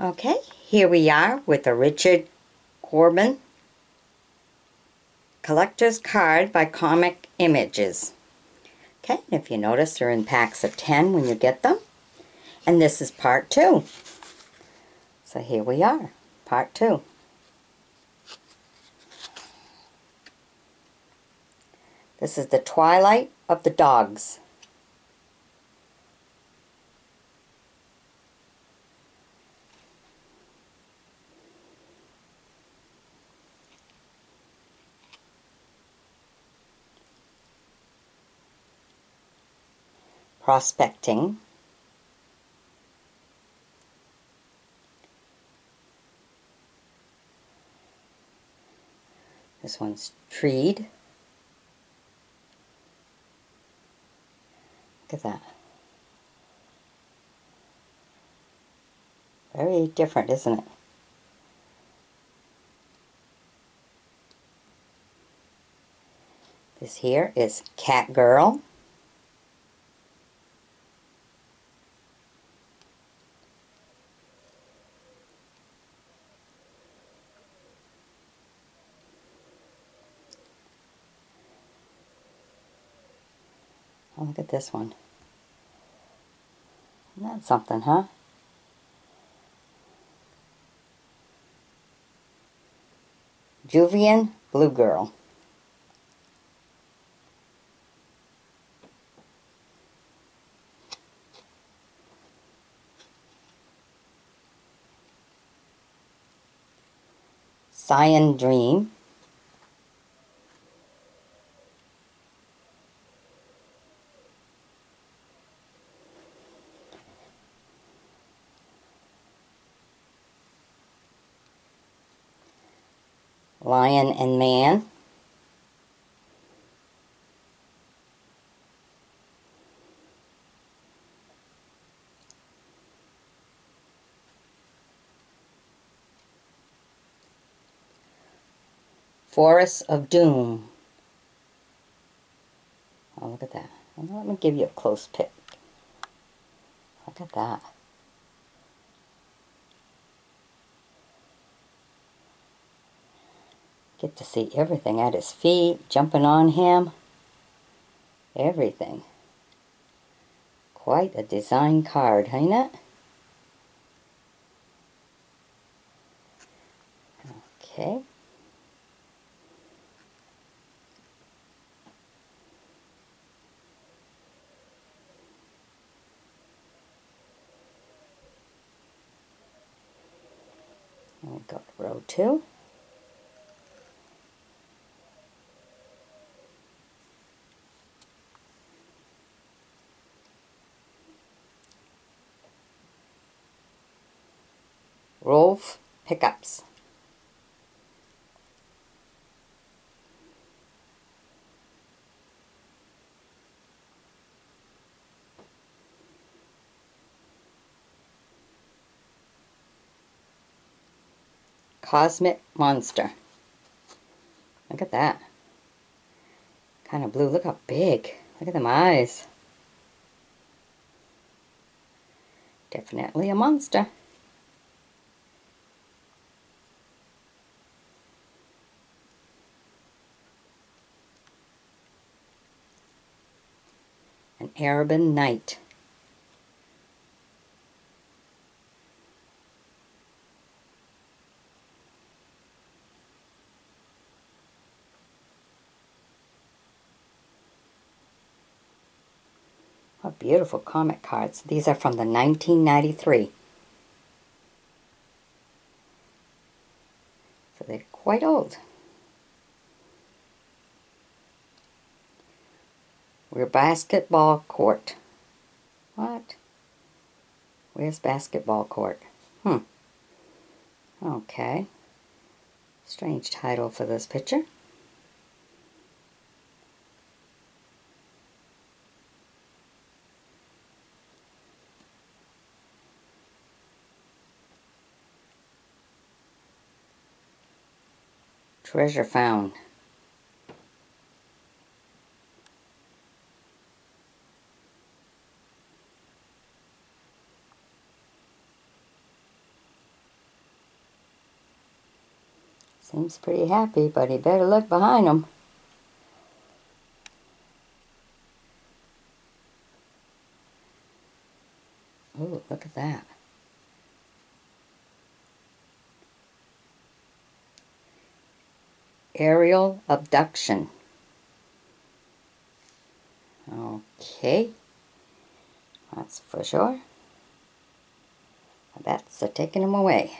Okay, here we are with the Richard Corben Collector's Card by Comic Images. Okay, if you notice, they're in packs of 10 when you get them. And this is part 2. So here we are, part 2. This is the Twilight of the Dogs. Prospecting. This one's treed. Look at that. Very different, isn't it? This here is Cat Girl. Oh, look at this one. Isn't that something, huh? Juvian Blue Girl. Cyan Dream. Lion and Man. Forest of Doom. Oh, look at that. Let me give you a close pick. Look at that. Get to see everything at his feet, jumping on him. Everything. Quite a design card, ain't it? Okay. we go to row two. Rolf pickups. Cosmic Monster. Look at that. Kind of blue. Look how big. Look at them eyes. Definitely a monster. An Araban Night. What beautiful comic cards. These are from the 1993. So they're quite old. We're basketball court. What? Where's basketball court? Hmm. Okay. Strange title for this picture. Treasure found. Seems pretty happy, but he better look behind him. Ooh, look at that. Aerial abduction. Okay, that's for sure. That's taking him away.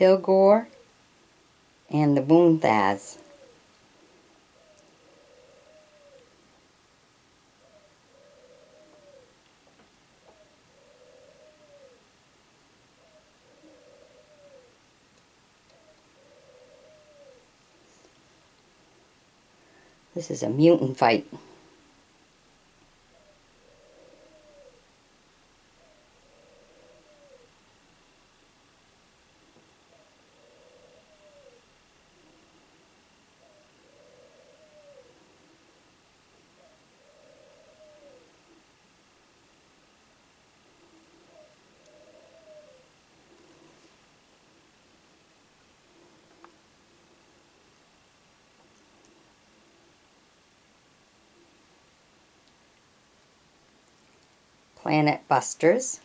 Pilgor and the Boonthas. This is a mutant fight. Planet Busters.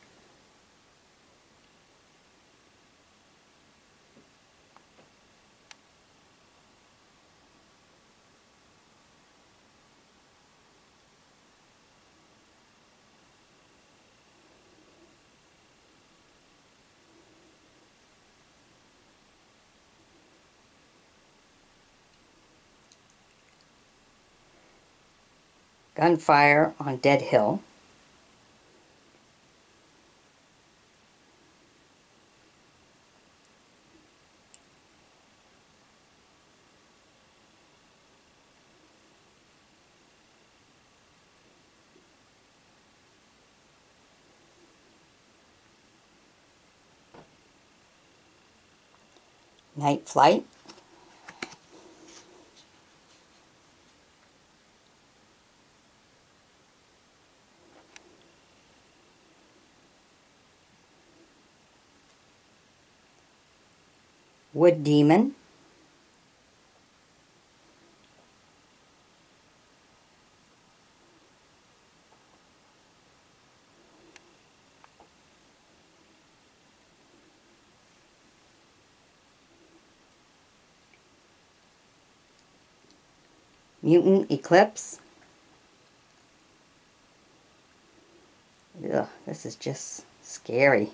Gunfire on Dead Hill. Night Flight. Wood Demon. Mutant Eclipse. Ugh, this is just scary.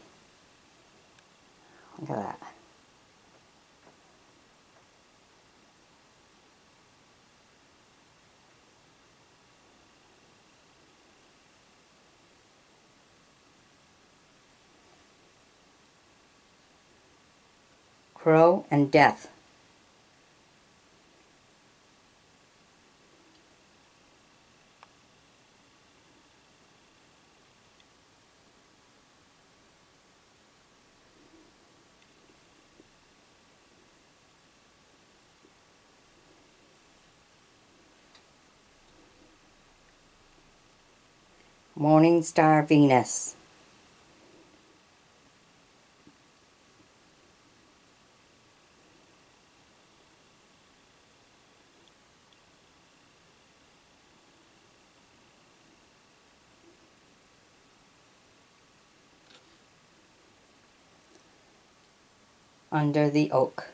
Look at that. Crow and Death. Morning Star Venus. Under the Oak.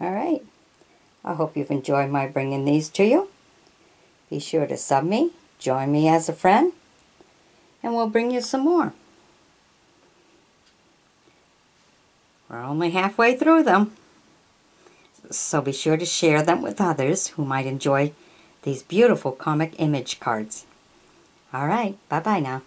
All right. I hope you've enjoyed my bringing these to you. Be sure to sub me, join me as a friend, and we'll bring you some more. We're only halfway through them. So be sure to share them with others who might enjoy these beautiful comic image cards. All right. Bye-bye now.